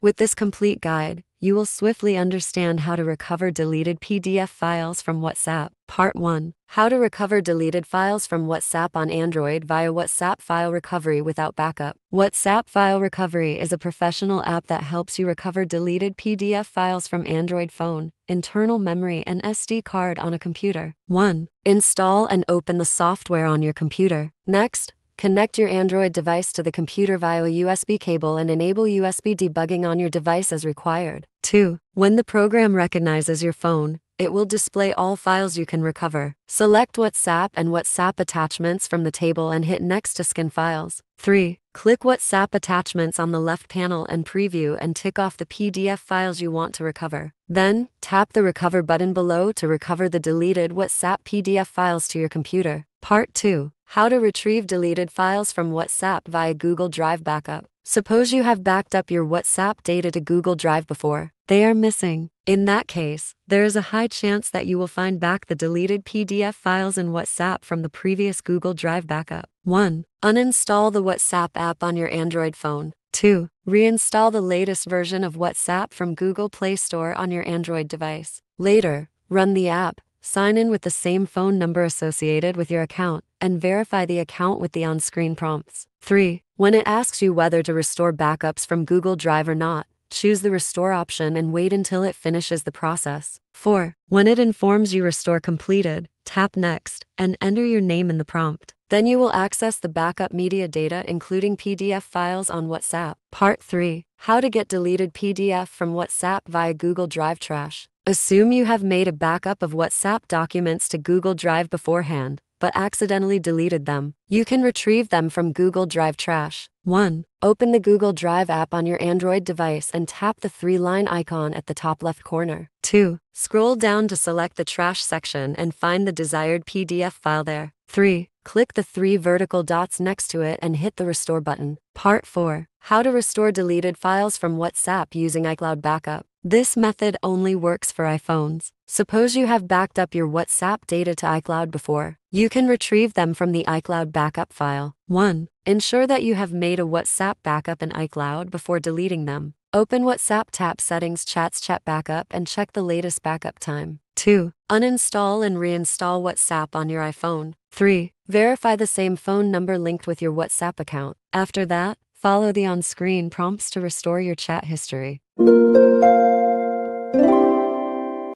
With this complete guide, you will swiftly understand how to recover deleted PDF files from WhatsApp. Part 1 How to recover deleted files from WhatsApp on Android via WhatsApp File Recovery without backup. WhatsApp File Recovery is a professional app that helps you recover deleted PDF files from Android phone, internal memory, and SD card on a computer. 1. Install and open the software on your computer. Next, Connect your Android device to the computer via a USB cable and enable USB debugging on your device as required. 2. When the program recognizes your phone, it will display all files you can recover. Select WhatsApp and WhatsApp attachments from the table and hit Next to scan files. 3. Click WhatsApp attachments on the left panel and preview and tick off the PDF files you want to recover. Then, tap the Recover button below to recover the deleted WhatsApp PDF files to your computer. Part 2 how to retrieve deleted files from WhatsApp via Google Drive backup. Suppose you have backed up your WhatsApp data to Google Drive before. They are missing. In that case, there is a high chance that you will find back the deleted PDF files in WhatsApp from the previous Google Drive backup. 1. Uninstall the WhatsApp app on your Android phone. 2. Reinstall the latest version of WhatsApp from Google Play Store on your Android device. Later, run the app, sign in with the same phone number associated with your account, and verify the account with the on screen prompts. 3. When it asks you whether to restore backups from Google Drive or not, choose the Restore option and wait until it finishes the process. 4. When it informs you Restore completed, tap Next and enter your name in the prompt. Then you will access the backup media data including PDF files on WhatsApp. Part 3. How to get deleted PDF from WhatsApp via Google Drive Trash. Assume you have made a backup of WhatsApp documents to Google Drive beforehand but accidentally deleted them. You can retrieve them from Google Drive Trash. 1. Open the Google Drive app on your Android device and tap the three line icon at the top left corner. 2. Scroll down to select the trash section and find the desired PDF file there. 3. Click the three vertical dots next to it and hit the Restore button. Part 4. How to restore deleted files from WhatsApp using iCloud Backup. This method only works for iPhones. Suppose you have backed up your WhatsApp data to iCloud before. You can retrieve them from the iCloud backup file. 1. Ensure that you have made a WhatsApp backup in iCloud before deleting them. Open WhatsApp tap Settings Chats Chat Backup and check the latest backup time. 2. Uninstall and reinstall WhatsApp on your iPhone. 3. Verify the same phone number linked with your WhatsApp account. After that, follow the on screen prompts to restore your chat history.